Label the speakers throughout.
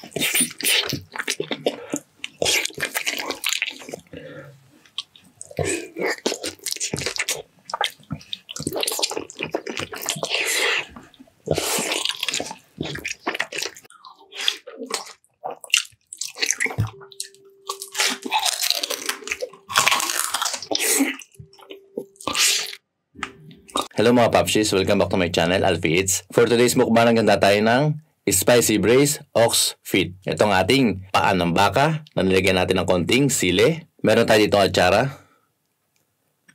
Speaker 1: Hello mga Popshies, welcome back to my channel, Alfie Eats. For today's mukbang, ganda tayo ng Spicy Braised Ox Feet. Ito ang ating paan ng baka, na nilagyan natin ng konting sili. Meron tayo dito atsara,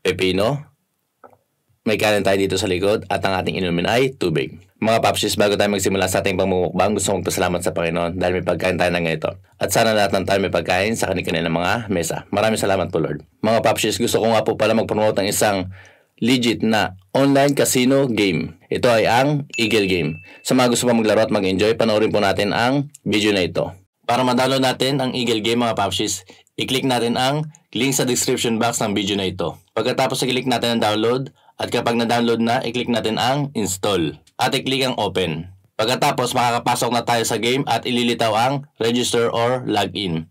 Speaker 1: pepino, may kanin tayo dito sa likod, at ang ating inumin ay tubig. Mga Popshies, bago tayo magsimula sa ating pangmumukbang, gusto kong magpasalamat sa Panginoon dahil may pagkain tayo ng ito. At sana lahat ng tayo may pagkain sa kanilang mga mesa. Maraming salamat po Lord. Mga Popshies, gusto ko nga po pala mag-promote ng isang legit na online casino game. Ito ay ang Eagle Game. Sa mga gusto pa maglaro at mag-enjoy, panoorin po natin ang video na ito. Para ma-download natin ang Eagle Game mga Popshies, i-click natin ang link sa description box ng video na ito. Pagkatapos i-click natin ang download, at kapag na-download na, i-click natin ang install. At i-click ang open. Pagkatapos makakapasok na tayo sa game at ililitaw ang register or login.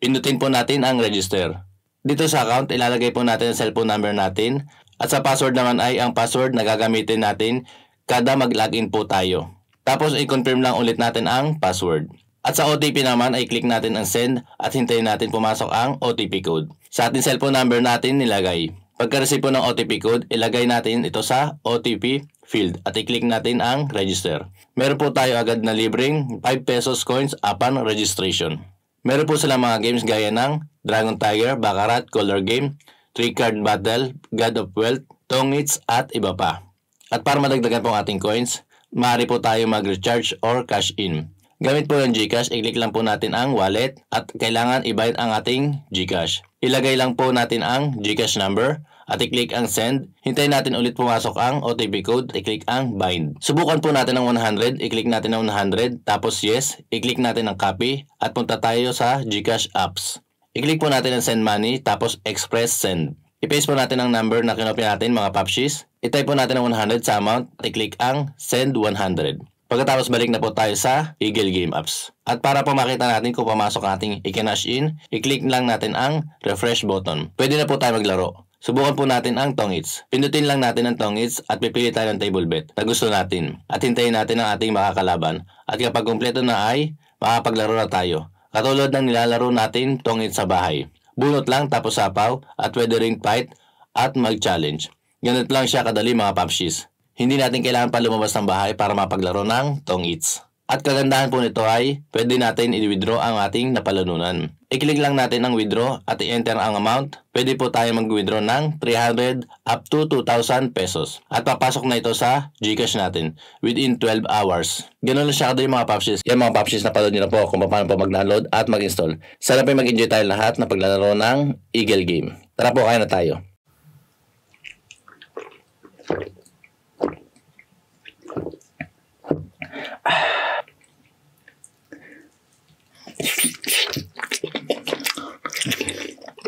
Speaker 1: Pindutin po natin ang register. Dito sa account, ilalagay po natin ang cellphone number natin at sa password naman ay ang password na gagamitin natin kada mag-login po tayo. Tapos i-confirm lang ulit natin ang password. At sa OTP naman ay click natin ang send at hintayin natin pumasok ang OTP code. Sa ating cellphone number natin nilagay. Pagka-receive po ng OTP code, ilagay natin ito sa OTP field at i-click natin ang register. Meron po tayo agad na libreng 5 pesos coins upon registration. Meron po sila mga games gaya ng Dragon Tiger, Baccarat, Color Game, Three Card Battle, God of Wealth, Tongits at iba pa. At para madagdagan po ang ating coins, maaari po tayo mag-recharge or cash in. Gamit po yung GCash, i-click lang po natin ang wallet at kailangan i-bind ang ating GCash. Ilagay lang po natin ang GCash number at i-click ang send. Hintayin natin ulit pumasok ang OTP code, i-click ang bind. Subukan po natin ang 100, i-click natin ang 100, tapos yes, i-click natin ang copy at punta tayo sa GCash apps. I-click po natin ang send money tapos express send. I-paste po natin ang number na kinopya natin mga popshies. I-type po natin ang 100 sa amount at i-click ang send 100. Pagkatapos balik na po tayo sa Eagle Game Apps. At para po makita natin kung pumasok ang ating i-cash in, i-click lang natin ang refresh button. Pwede na po tayo maglaro. Subukan po natin ang tongits. Pindutin lang natin ang tongits at pipili tayo ng table bet na gusto natin. At hintayin natin ang ating makakalaban. At kapag kumpleto na ay, makapaglaro na tayo. Katulad ng nilalaro natin tongit sa bahay. Bunot lang tapos sapaw at pwede ring fight at mag-challenge. Ganito lang siya kadali mga popshies. Hindi natin kailangan pa lumabas ng bahay para mapaglaro ng tongits. At kagandahan po nito ay pwede natin i-withdraw ang ating napalanunan. I-click lang natin ang withdraw at i-enter ang amount. Pwede po tayo mag-withdraw ng 300 up to 2,000 pesos. At papasok na ito sa Gcash natin within 12 hours. Ganun lang siya kadali mga popshies. Yan mga popshies, napanood nyo na po kung paano po mag-download at mag-install. Sana po mag-enjoy tayo lahat na paglalaro ng Eagle Game. Tara po, kaya na tayo.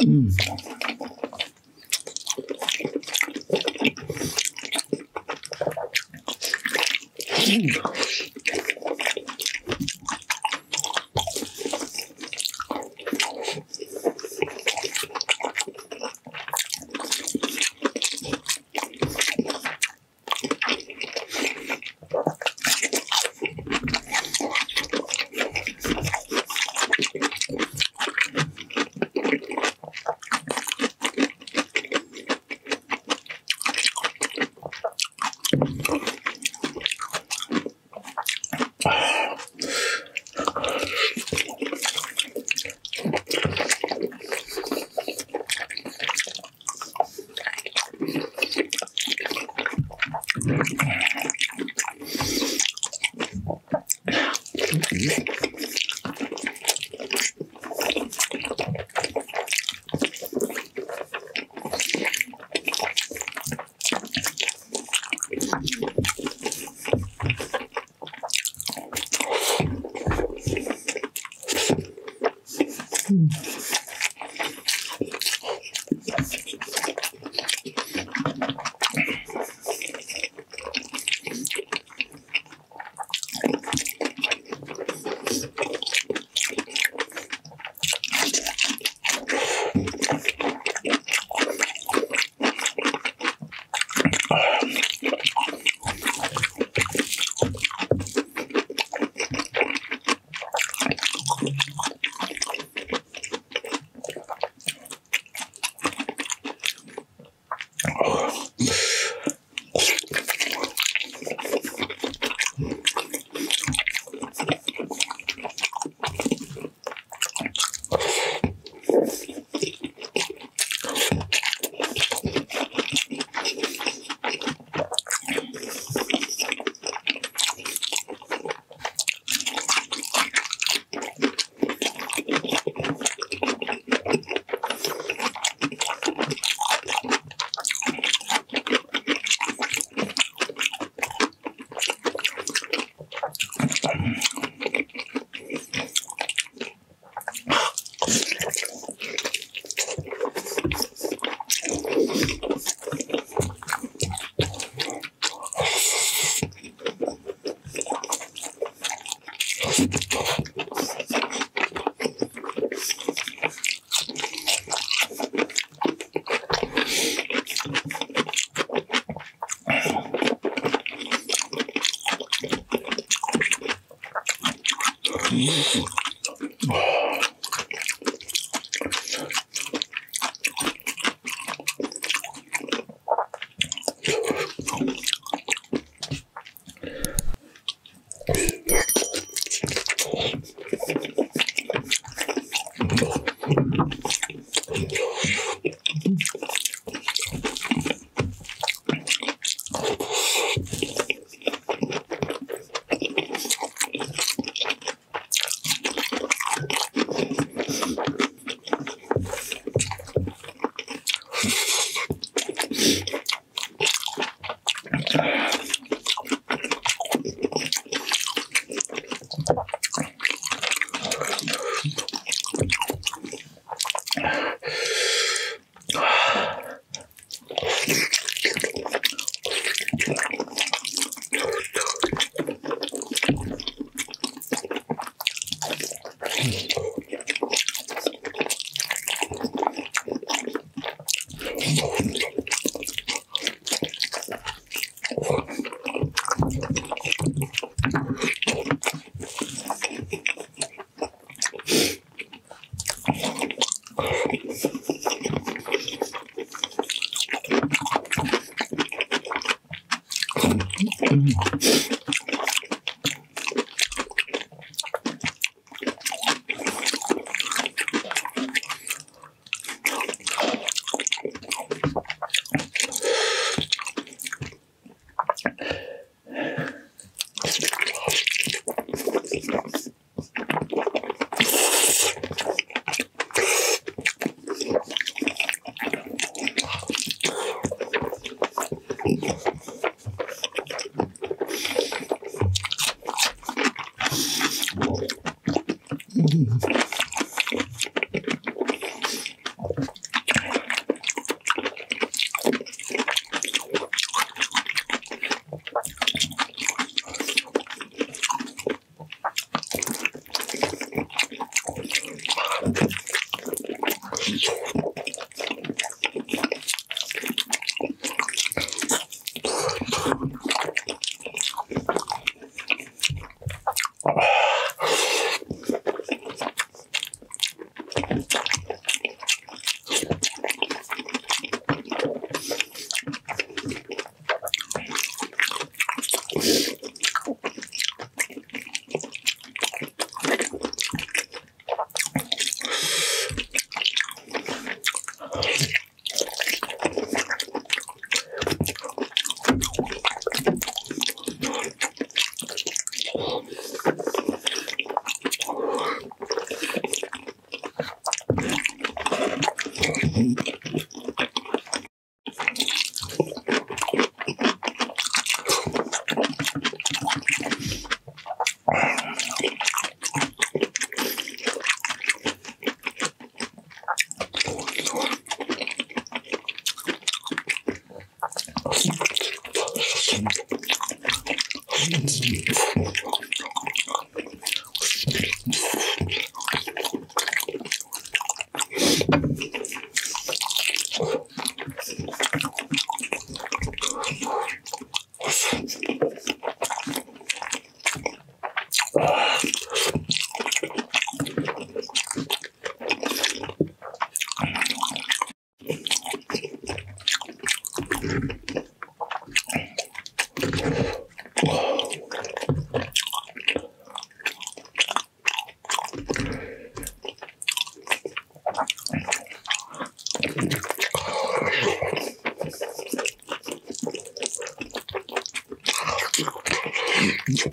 Speaker 1: うん。うん Peace. segundos. そう。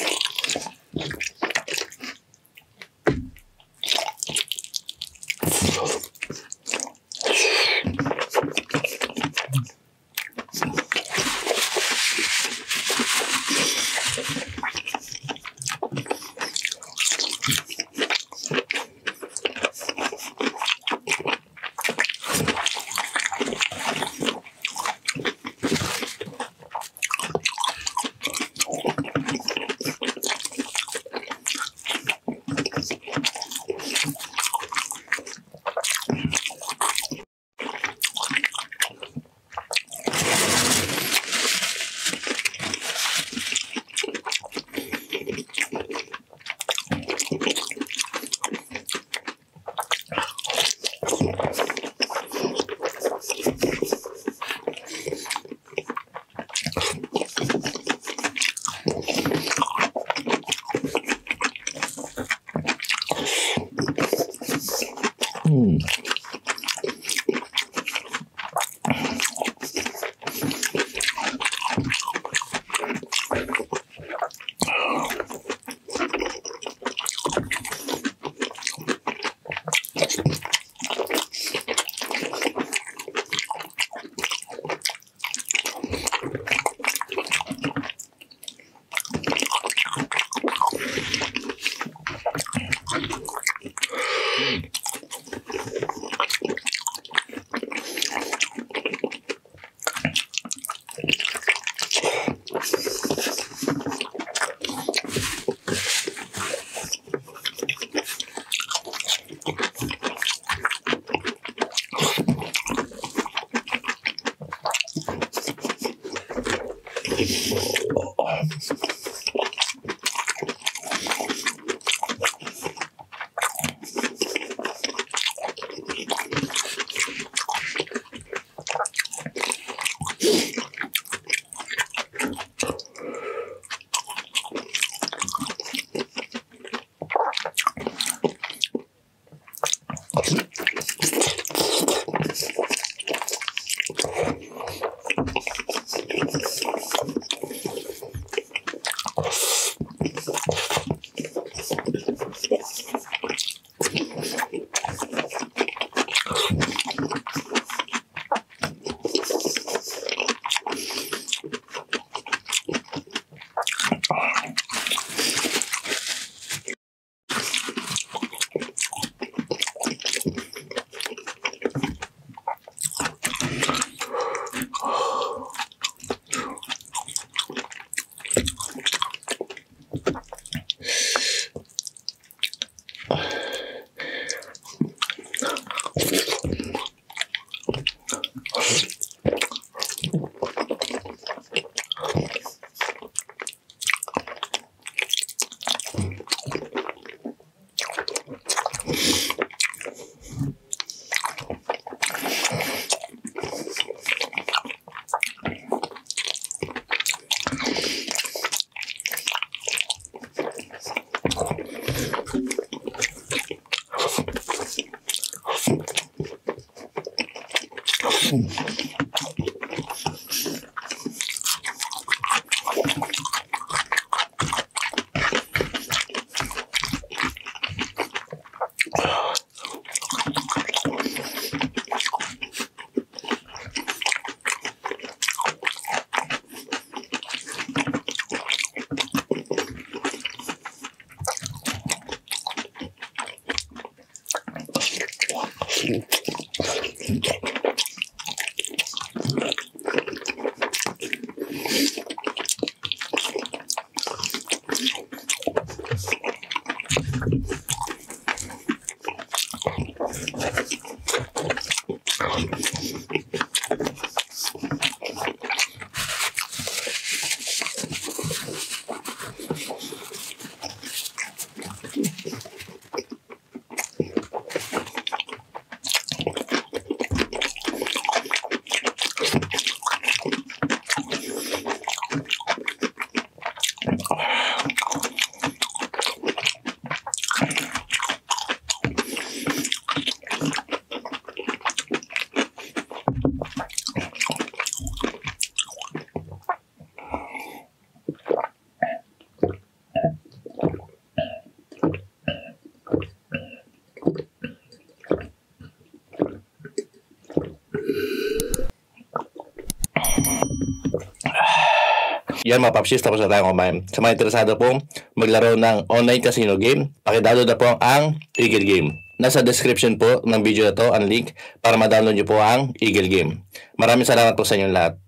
Speaker 1: Yan mga papsis, tapos na tayo kumain. Sa mga interesado pong maglaro ng online casino game, pakidownload na po ang Eagle Game. Nasa description po ng video na to ang link para ma-download nyo po ang Eagle Game. Maraming salamat po sa inyong lahat.